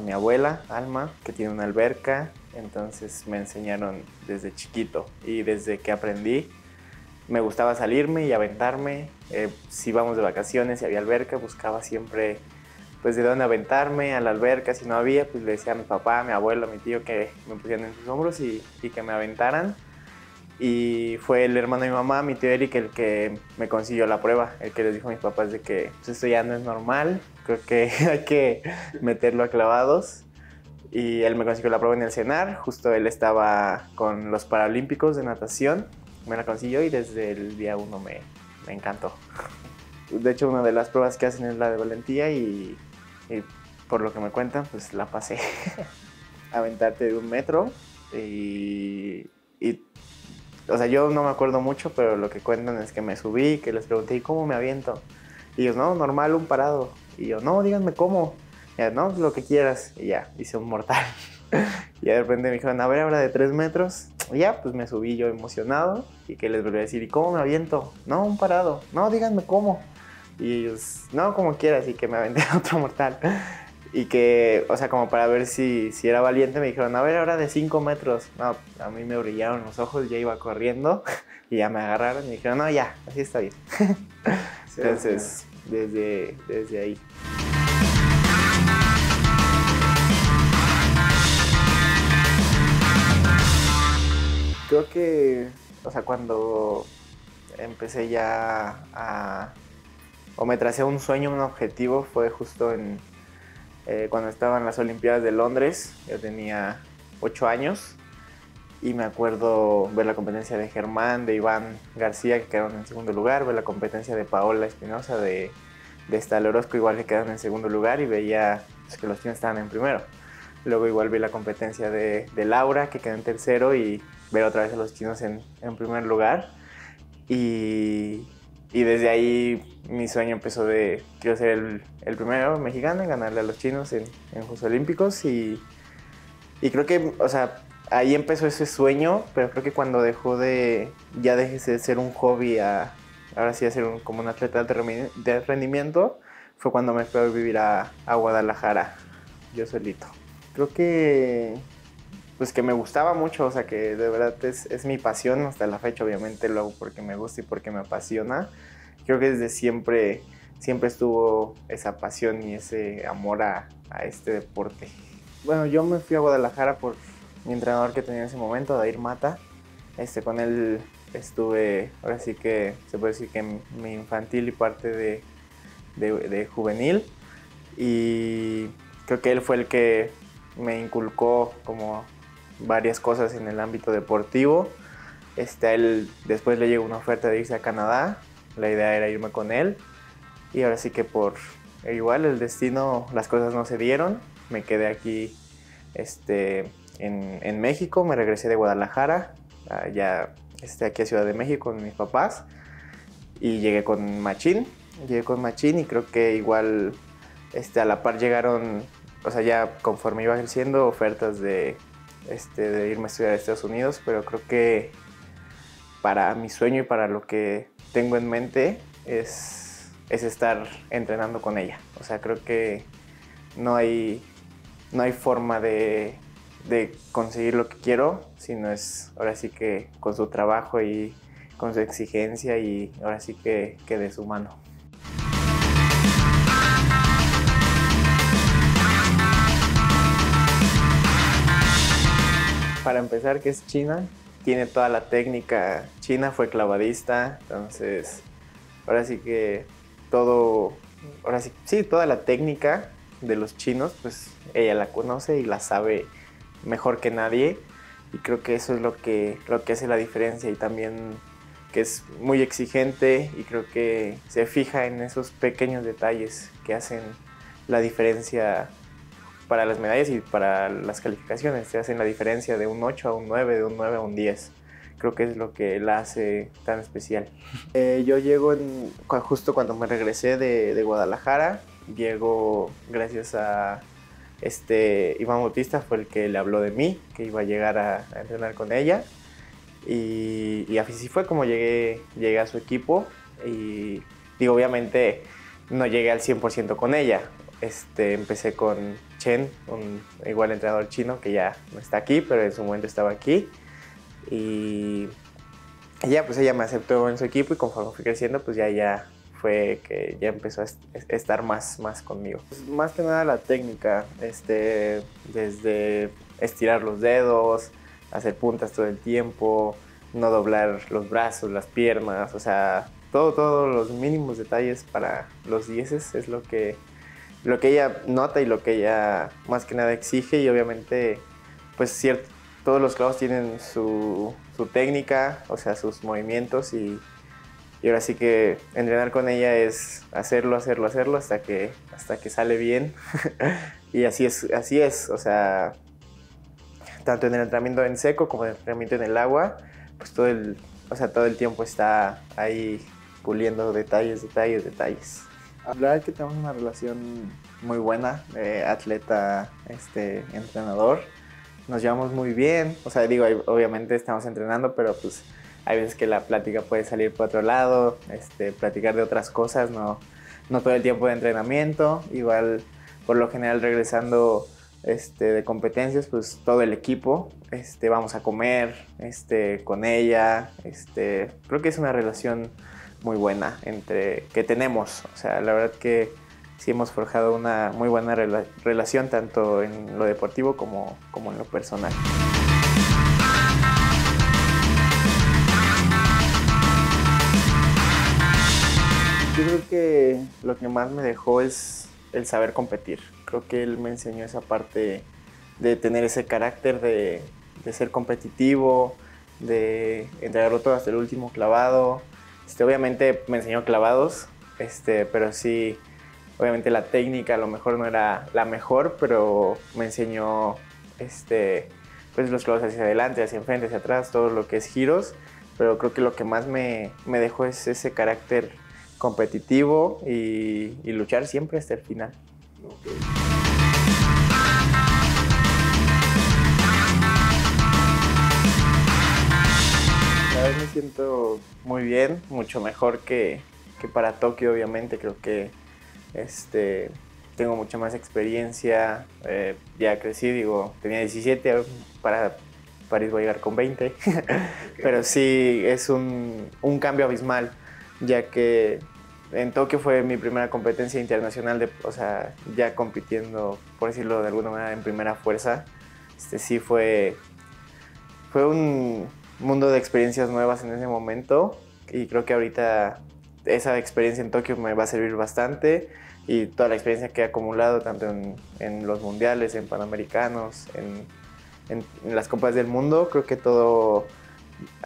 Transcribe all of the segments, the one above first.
mi abuela, Alma, que tiene una alberca. Entonces me enseñaron desde chiquito y desde que aprendí me gustaba salirme y aventarme. Eh, si íbamos de vacaciones y había alberca, buscaba siempre pues de dónde aventarme a la alberca. Si no había, pues le decía a mi papá, a mi abuelo, a mi tío que me pusieran en sus hombros y que me aventaran. Y fue el hermano de mi mamá, mi tío Eric, el que me consiguió la prueba, el que les dijo a mis papás de que pues, esto ya no es normal, creo que hay que meterlo a clavados. Y él me consiguió la prueba en el cenar, justo él estaba con los Paralímpicos de natación, me la consiguió y desde el día uno me, me encantó. De hecho, una de las pruebas que hacen es la de valentía y, y por lo que me cuentan, pues la pasé. Aventarte de un metro y, y o sea, yo no me acuerdo mucho, pero lo que cuentan es que me subí, que les pregunté, ¿y cómo me aviento? Y ellos, no, normal, un parado. Y yo, no, díganme cómo. Y ya, no, lo que quieras. Y ya, hice un mortal. y de repente me dijeron, a ver, ahora de tres metros. Y ya, pues me subí yo emocionado. Y que les volví a decir, ¿y cómo me aviento? No, un parado. No, díganme cómo. Y ellos, no, como quieras. Y que me aventé otro mortal y que, o sea, como para ver si, si era valiente, me dijeron, a ver, ahora de 5 metros. No, a mí me brillaron los ojos, ya iba corriendo y ya me agarraron y me dijeron, no, ya, así está bien. Entonces, desde, desde ahí. Creo que, o sea, cuando empecé ya a, o me tracé un sueño, un objetivo, fue justo en, eh, cuando estaban las Olimpiadas de Londres. Yo tenía 8 años y me acuerdo ver la competencia de Germán, de Iván García, que quedaron en segundo lugar, ver la competencia de Paola Espinosa, de, de Estal Orozco, igual que quedaron en segundo lugar y veía pues, que los chinos estaban en primero. Luego igual vi la competencia de, de, Laura, que quedó en tercero, y ver otra vez a los chinos en, en primer lugar. Y, y desde ahí mi sueño empezó de, quiero ser el, el primero mexicano en ganarle a los chinos en, en Juegos Olímpicos y, y, creo que, o sea, ahí empezó ese sueño, pero creo que cuando dejó de, ya dejé de ser un hobby a, ahora sí a ser un, como un atleta de rendimiento, fue cuando me fui a vivir a, a Guadalajara, yo solito. Creo que pues que me gustaba mucho, o sea que de verdad es, es, mi pasión hasta la fecha, obviamente lo hago porque me gusta y porque me apasiona. Creo que desde siempre, siempre estuvo esa pasión y ese amor a, a este deporte. Bueno, yo me fui a Guadalajara por mi entrenador que tenía en ese momento, Dair Mata. Este, con él estuve, ahora sí que se puede decir que mi infantil y parte de, de, de juvenil. Y creo que él fue el que me inculcó como varias cosas en el ámbito deportivo. Este, él después le llegó una oferta de irse a Canadá. La idea era irme con él. Y ahora sí que por igual el destino, las cosas no se dieron. Me quedé aquí este, en, en México. Me regresé de Guadalajara. Ya este, aquí a Ciudad de México con mis papás. Y llegué con Machín. Llegué con Machín y creo que igual este, a la par llegaron, o sea, ya conforme iba creciendo, ofertas de este, de irme a estudiar a Estados Unidos, pero creo que para mi sueño y para lo que tengo en mente es, es estar entrenando con ella. O sea, creo que no hay, no hay forma de, de conseguir lo que quiero, sino es ahora sí que con su trabajo y con su exigencia y ahora sí que, que de su mano. Para empezar, que es China. Tiene toda la técnica. China fue clavadista, entonces ahora sí que todo, ahora sí, sí, toda la técnica de los chinos, pues ella la conoce y la sabe mejor que nadie. Y creo que eso es lo que, lo que hace la diferencia y también que es muy exigente y creo que se fija en esos pequeños detalles que hacen la diferencia para las medallas y para las calificaciones. Se hacen la diferencia de un 8 a un 9, de un 9 a un 10. Creo que es lo que la hace tan especial. Eh, yo llego en, justo cuando me regresé de, de, Guadalajara, llego gracias a este Iván Bautista, fue el que le habló de mí, que iba a llegar a, a entrenar con ella. Y, y, así fue como llegué, llegué a su equipo. Y digo, obviamente no llegué al 100% con ella. Este, empecé con Chen, un igual entrenador chino que ya no está aquí, pero en su momento estaba aquí. Y ya, pues ella me aceptó en su equipo y conforme fui creciendo, pues ya, ya fue que ya empezó a estar más, más conmigo. Pues, más que nada la técnica, este, desde estirar los dedos, hacer puntas todo el tiempo, no doblar los brazos, las piernas, o sea, todo, todos los mínimos detalles para los dieces es lo que, lo que ella nota y lo que ella más que nada exige y obviamente, pues cierto, todos los clavos tienen su, su técnica, o sea, sus movimientos y, y, ahora sí que entrenar con ella es hacerlo, hacerlo, hacerlo hasta que, hasta que sale bien y así es, así es, o sea, tanto en el entrenamiento en seco como en el entrenamiento en el agua, pues todo el, o sea, todo el tiempo está ahí puliendo detalles, detalles, detalles. Es que tenemos una relación muy buena, de atleta, este, entrenador. Nos llevamos muy bien, o sea, digo, obviamente estamos entrenando, pero pues hay veces que la plática puede salir por otro lado, este, platicar de otras cosas, no, no todo el tiempo de entrenamiento. Igual, por lo general, regresando este, de competencias, pues todo el equipo, este, vamos a comer este, con ella, este, creo que es una relación muy buena entre, que tenemos, o sea, la verdad que sí hemos forjado una muy buena relación tanto en lo deportivo como, como en lo personal. Yo creo que lo que más me dejó es el saber competir creo que él me enseñó esa parte de tener ese carácter de, ser competitivo, de entregarlo todo hasta el último clavado. Este, obviamente me enseñó clavados, este, pero sí, obviamente la técnica a lo mejor no era la mejor, pero me enseñó este, pues los clavados hacia adelante, hacia enfrente, hacia atrás, todo lo que es giros. Pero creo que lo que más me, dejó es ese carácter competitivo y luchar siempre hasta el final. Me siento muy bien, mucho mejor que, para Tokio, obviamente. Creo que este, tengo mucha más experiencia, eh, ya crecí, digo, tenía 17, para París voy a llegar con 20, pero sí es un, un, cambio abismal, ya que en Tokio fue mi primera competencia internacional, de, o sea, ya compitiendo, por decirlo de alguna manera, en primera fuerza. Este sí fue, fue un mundo de experiencias nuevas en ese momento. Y creo que ahorita esa experiencia en Tokio me va a servir bastante. Y toda la experiencia que he acumulado tanto en, los mundiales, en panamericanos, en, en, las copas del mundo, creo que todo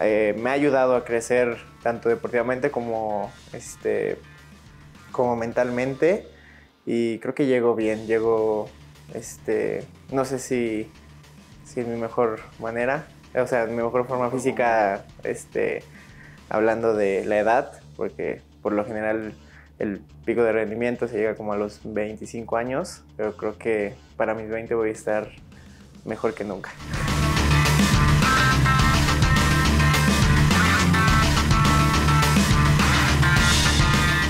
eh, me ha ayudado a crecer tanto deportivamente como este, como mentalmente. Y creo que llego bien, llego, este, no sé si, si en mi mejor manera, o sea, mi mejor forma física, este, hablando de la edad, porque por lo general el pico de rendimiento se llega como a los 25 años, pero creo que para mis 20 voy a estar mejor que nunca.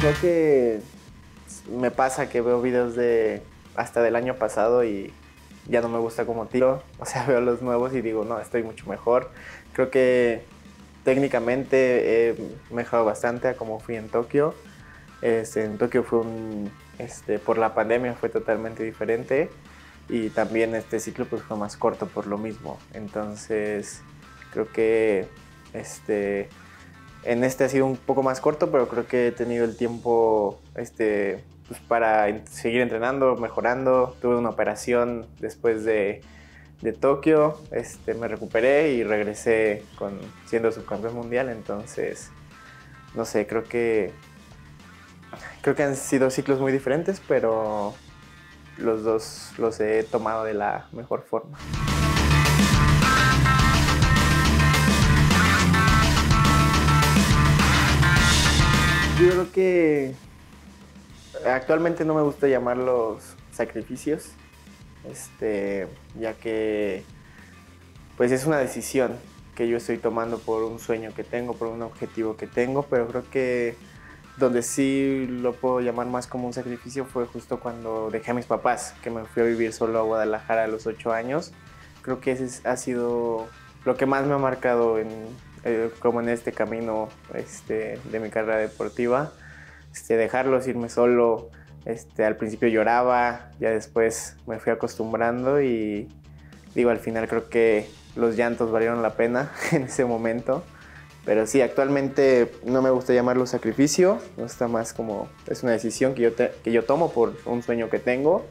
Creo que me pasa que veo videos de hasta del año pasado y ya no me gusta como tiro. O sea, veo los nuevos y digo, no, estoy mucho mejor. Creo que técnicamente he mejorado bastante a como fui en Tokio. Este, en Tokio fue un, este, por la pandemia fue totalmente diferente y también este ciclo pues fue más corto por lo mismo. Entonces creo que este, en este ha sido un poco más corto, pero creo que he tenido el tiempo este, pues, para seguir entrenando, mejorando. Tuve una operación después de, de Tokio, este, me recuperé y regresé con, siendo subcampeón mundial. Entonces, no sé, creo que, creo que han sido ciclos muy diferentes, pero los dos los he tomado de la mejor forma. Yo creo que actualmente no me gusta llamarlos sacrificios, este, ya que pues es una decisión que yo estoy tomando por un sueño que tengo, por un objetivo que tengo, pero creo que donde sí lo puedo llamar más como un sacrificio fue justo cuando dejé a mis papás, que me fui a vivir solo a Guadalajara a los ocho años. Creo que ese ha sido lo que más me ha marcado en, eh, como en este camino este, de mi carrera deportiva. Este, dejarlos, irme solo. Este, al principio lloraba, ya después me fui acostumbrando y digo, al final creo que los llantos valieron la pena en ese momento. Pero sí, actualmente no me gusta llamarlo sacrificio, no está más como, es una decisión que yo, que yo tomo por un sueño que tengo.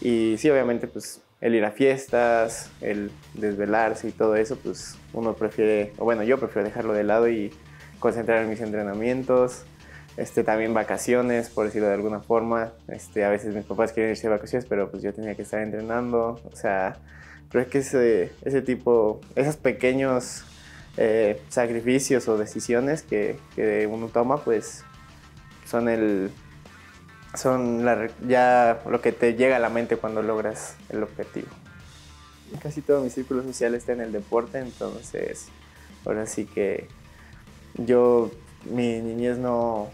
Y sí, obviamente, pues el ir a fiestas, el desvelarse y todo eso, pues uno prefiere, o bueno, yo prefiero dejarlo de lado y concentrar en mis entrenamientos. Este, también vacaciones, por decirlo de alguna forma. Este, a veces mis papás quieren irse de vacaciones, pero pues yo tenía que estar entrenando. O sea, creo que ese, ese tipo, esos pequeños eh, sacrificios o decisiones que, que, uno toma, pues son el son ya lo que te llega a la mente cuando logras el objetivo. Casi todo mi círculo social está en el deporte, entonces ahora sí que yo, mi niñez no,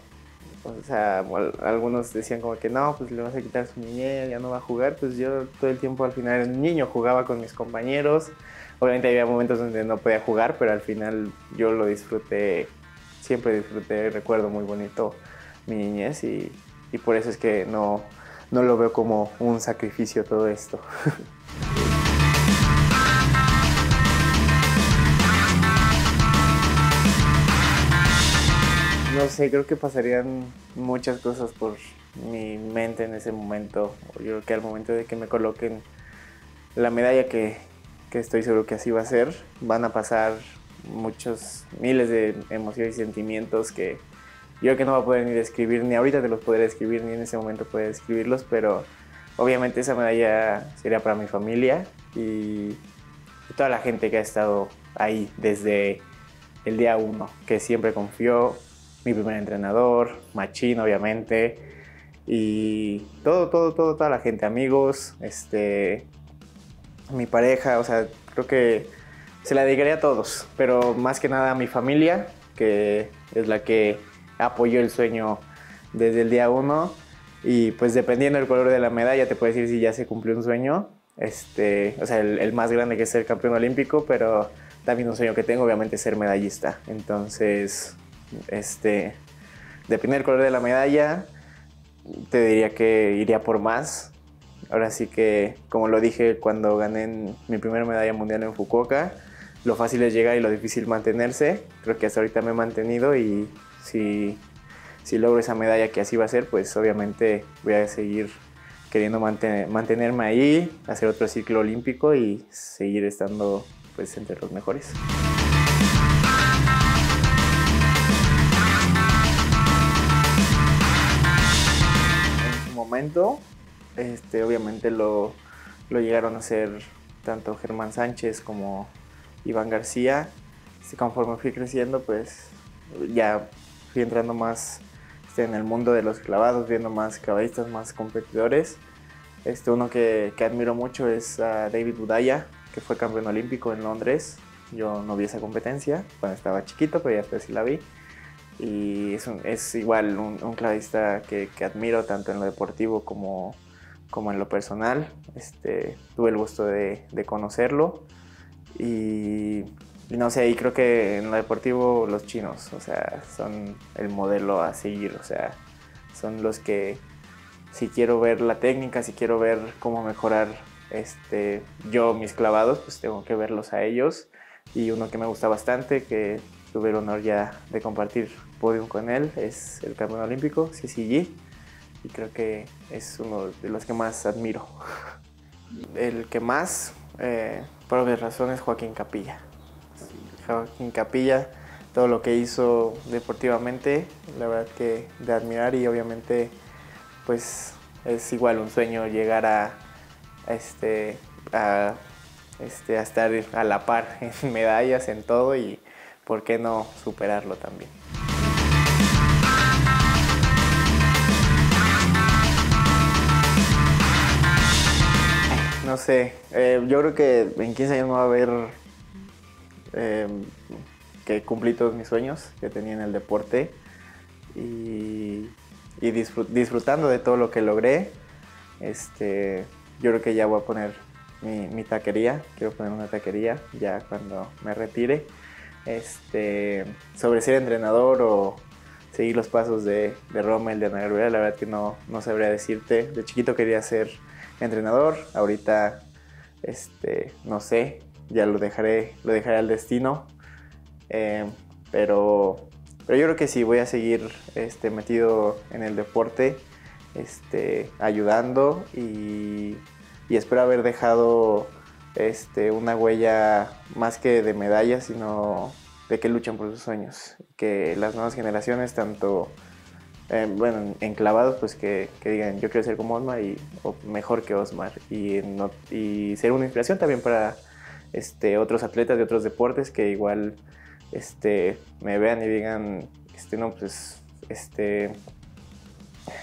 o sea, algunos decían como que no, pues le vas a quitar su niñez, ya no va a jugar, pues yo todo el tiempo al final era un niño, jugaba con mis compañeros, Obviamente había momentos donde no podía jugar, pero al final yo lo disfruté, siempre disfruté, recuerdo muy bonito mi niñez y, y por eso es que no, no lo veo como un sacrificio todo esto. sé, creo que pasarían muchas cosas por mi mente en ese momento. Yo creo que al momento de que me coloquen la medalla que, que estoy seguro que así va a ser. Van a pasar muchos miles de emociones y sentimientos que yo que no va a poder ni describir, ni ahorita te los podré describir, ni en ese momento poder describirlos, pero obviamente esa medalla sería para mi familia y toda la gente que ha estado ahí desde el día uno, que siempre confió, mi primer entrenador, Machín obviamente, y todo, todo, todo, toda la gente, amigos, este, mi pareja, o sea, creo que se la dedicaría a todos, pero más que nada a mi familia, que es la que apoyó el sueño desde el día uno. Y pues dependiendo del color de la medalla, te puedo decir si ya se cumplió un sueño. Este, o sea, el, más grande que es ser campeón olímpico, pero también un sueño que tengo, obviamente, es ser medallista. Entonces, este, dependiendo del color de la medalla, te diría que iría por más. Ahora sí que, como lo dije cuando gané mi primera medalla mundial en Fukuoka, lo fácil es llegar y lo difícil mantenerse. Creo que hasta ahorita me he mantenido y si, si logro esa medalla que así va a ser, pues obviamente voy a seguir queriendo mantenerme ahí, hacer otro ciclo olímpico y seguir estando pues entre los mejores. Este, obviamente lo, llegaron a hacer tanto Germán Sánchez como Iván García. Este, conforme fui creciendo, pues ya fui entrando más este, en el mundo de los clavados, viendo más clavadistas, más competidores. Este, uno que, admiro mucho es David Budaya, que fue campeón olímpico en Londres. Yo no vi esa competencia cuando estaba chiquito, pero ya después sí la vi. Y es, es igual un, clavadista que, que, admiro tanto en lo deportivo como, como en lo personal. Este, tuve el gusto de, conocerlo y, no sé, y creo que en lo deportivo los chinos, o sea, son el modelo a seguir, o sea, son los que si quiero ver la técnica, si quiero ver cómo mejorar este, yo mis clavados, pues tengo que verlos a ellos. Y uno que me gusta bastante, que tuve el honor ya de compartir podium con él, es el campeón olímpico, CCG y creo que es uno de los que más admiro. El que más, eh, por obvias razones, Joaquín Capilla. Joaquín Capilla, todo lo que hizo deportivamente, la verdad que de admirar y obviamente pues es igual un sueño llegar a, este, a, este, a estar a la par en medallas, en todo y por qué no superarlo también. No sé, eh, yo creo que en 15 años no va a haber eh, que cumplí todos mis sueños que tenía en el deporte y, disfrutando de todo lo que logré. Este, yo creo que ya voy a poner mi, taquería, quiero poner una taquería ya cuando me retire. Este, sobre ser entrenador o seguir los pasos de, de Rommel, de Ana Gabriela, la verdad que no, no sabría decirte. De chiquito quería ser entrenador, ahorita este, no sé, ya lo dejaré, lo dejaré al destino. Eh, pero, pero yo creo que sí voy a seguir este, metido en el deporte, este, ayudando y espero haber dejado este, una huella más que de medallas, sino de que luchan por sus sueños. Que las nuevas generaciones, tanto eh, bueno, enclavados, pues que, digan yo quiero ser como Osmar y, o mejor que Osmar. Y, y ser una inspiración también para este, otros atletas de otros deportes que igual este, me vean y digan, este, no, pues, este,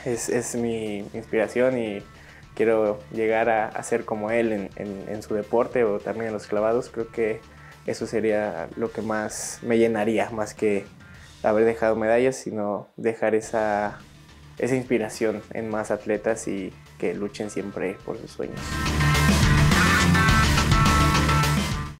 es, mi inspiración y quiero llegar a, ser como él en, su deporte o también en los clavados, creo que eso sería lo que más me llenaría, más que haber dejado medallas, sino dejar esa, esa inspiración en más atletas y que luchen siempre por sus sueños.